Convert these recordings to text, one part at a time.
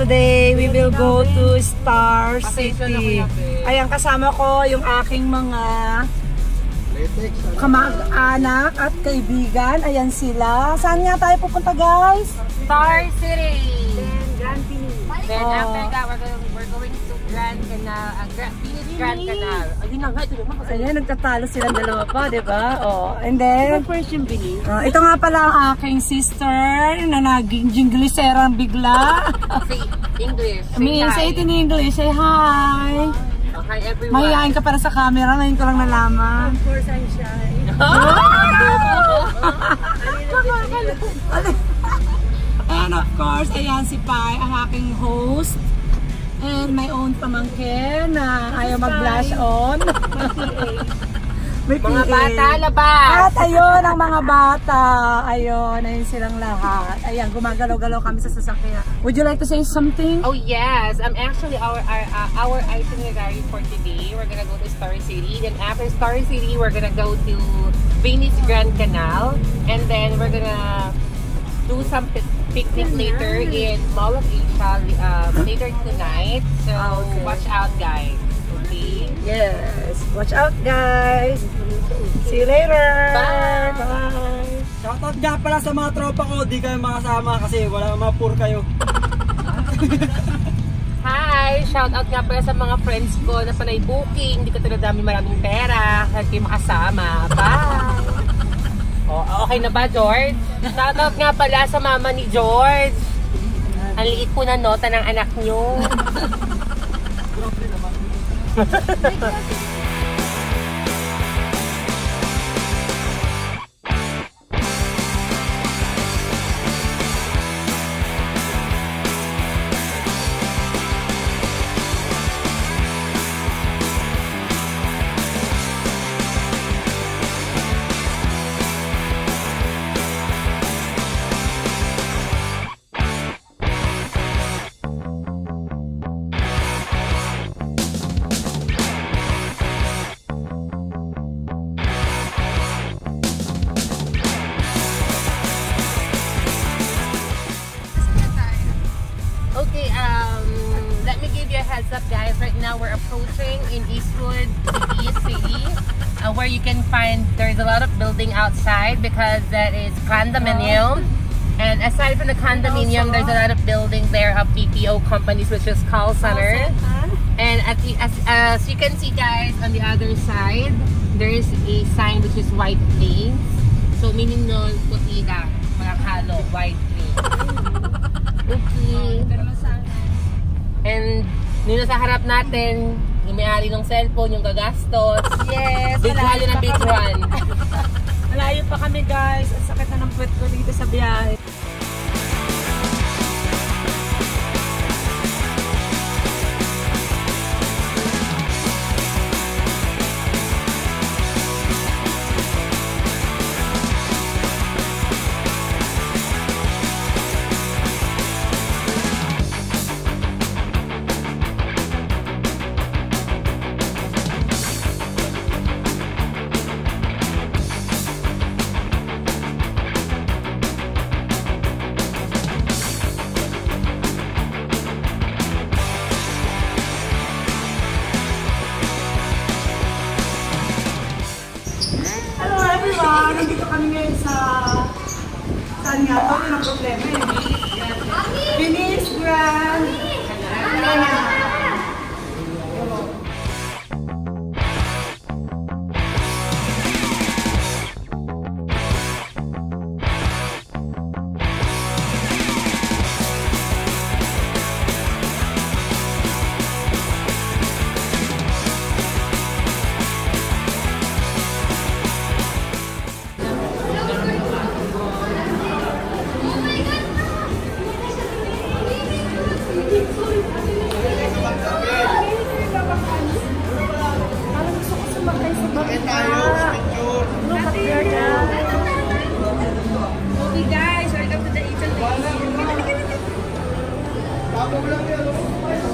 Today we will go to Star City. Ayan, kasama ko yung aking mga kamag-anak at kaibigan. Ayan sila. Saan nga tayo pupunta guys? Star City. Grand Pini. Then Oh. after that, we're going, we're going to Grand Canal, uh, Grand, Grand Canal. Ayun na nga, ito naman kasi. Ayan, nagtatalo silang dalawa pa, di ba? Oh, and then, First yung Bini. ah, ito nga pala ang aking sister na naging jinggliserang bigla. Say English. Say May hi. say it in English, say hi. Oh, hi everyone. Mahihain ka para sa camera, ngayon ko lang nalaman. Of course, I'm shy. And of course, ayan si Pai, ang aking host. And my own pamangkin na ayaw mag-blush on. May Mga PA. bata, labas! At ayun ang mga bata. Ayun, ayun silang lahat. Ayan, gumagalaw-galaw kami sa sasakyan. Would you like to say something? Oh yes, um actually our our, uh, our itinerary for today, we're gonna go to Star City. Then after Star City, we're gonna go to Venice Grand Canal, and then we're gonna do some picnic later in Mall of Asia um, later tonight. So Okay. watch out, guys. Okay. Yes. Watch out, guys. See you later. Bye. Bye. Shoutout nga pala sa mga tropa ko, di kayo makasama kasi wala mga poor kayo. Hi! Shout out nga pala sa mga friends ko na panay booking. Hindi ko talaga dami maraming pera. Kahit kayo makasama. Bye! Oh, okay na ba, George? Shout out nga pala sa mama ni George. Ang liit po na nota ng anak niyo. Okay, guys. Right now, we're approaching in Eastwood City, City uh, where you can find there's a lot of building outside because that is condominium. And aside from the condominium, there's a lot of building there of BPO companies, which is call center. And at the, as, as you can see, guys, on the other side, there is a sign which is white plains. So meaning nun, puti lang, walang halo, white plains. Okay. And na sa harap natin, yung may-ari ng cellphone, yung gagastos. Yes. Big malayo pa big one. Malayo pa kami guys. Ang sakit na ng puwet ko dito sa biyahe. Saan nga to? Yun ang problema eh. Venice Grand. First Obrigado.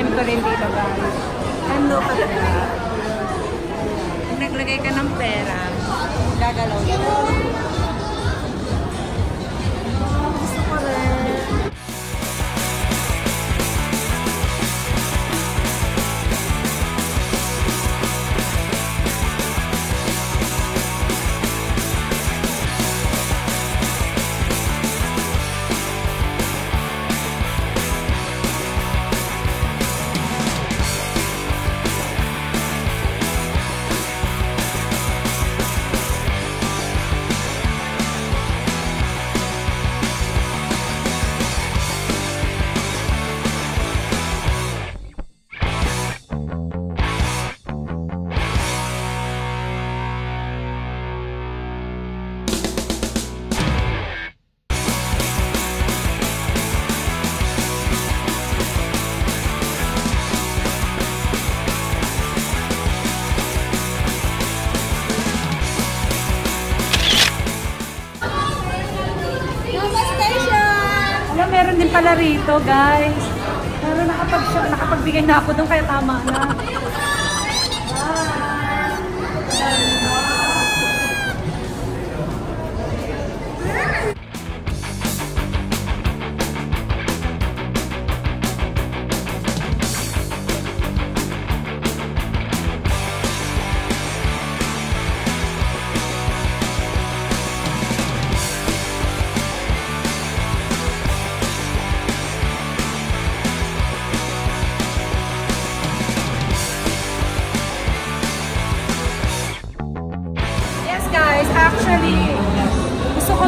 Time ko rin dito guys. Look at that. Pag naglagay ka ng pera, gagalaw siya. Pala rito, guys. Pero nakapag nakapagbigay na ako doon, kaya tama na.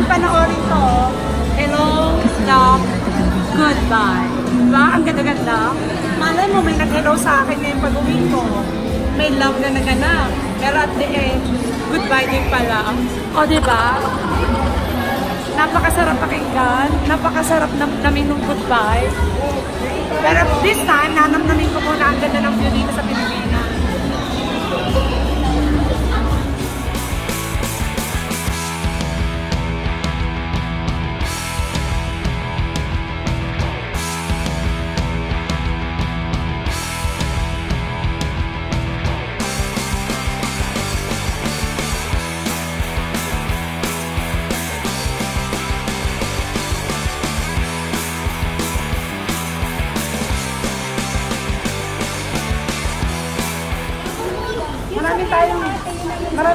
Kong panoorin to. Hello, love, goodbye. Diba? Ang ganda-ganda. Malay mo, may nag-hello sa akin ngayong pag-uwi ko. May love na naganap. Pero at the end, goodbye din pala. O, diba? Napakasarap pakinggan. Napakasarap na namin nung goodbye. Pero this time, nanamnamin ko muna ang ganda ng view dito sa Pilipinas.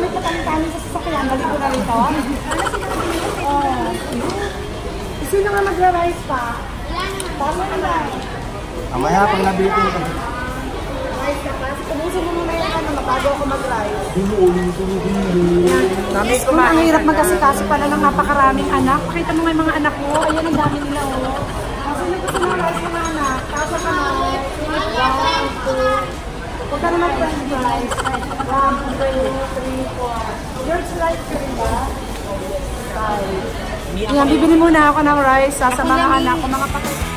Pa tayong kanin sa sasakyan. Balik ko na rito. Oh. Sino nga magra-rice pa? Tama na ba? Amaya, pag nabitin ka. Rice ka pa? Ubusin mo muna yung ano, bago ako mag-rice. Namit Kung ang hirap mag-asikaso pala ng napakaraming anak. Pakita mo nga yung mga anak mo. Ayan, ang dami nila, oh. Kasi gusto ng rice ng mga anak. Tapos ano, one, two, Huwag ka naman french fries. One, two, three, four. Yours rice ka rin ba? Ayan, bibili muna ako ng rice sa mga anak ko, mga patay.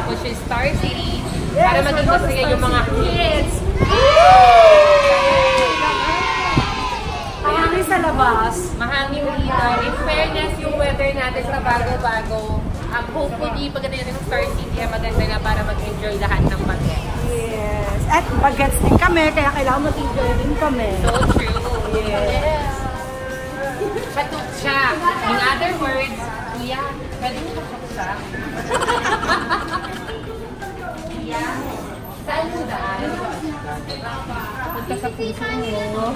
Stop which is Star City. para maging masaya yung mga kids. Ang hangin sa labas. Mahangin dito. In fairness, yung weather natin sa bago-bago. Um, hopefully, pagdating natin ng Star City, ay maganda na para mag-enjoy lahat ng bagay. Yes. At bagets din kami, kaya kailangan mag-enjoy din kami. So true. Yes. Chatuk siya. In other words, kuya, pwede mo siya? Kuya, saan mo dahil? Punta sa puso mo.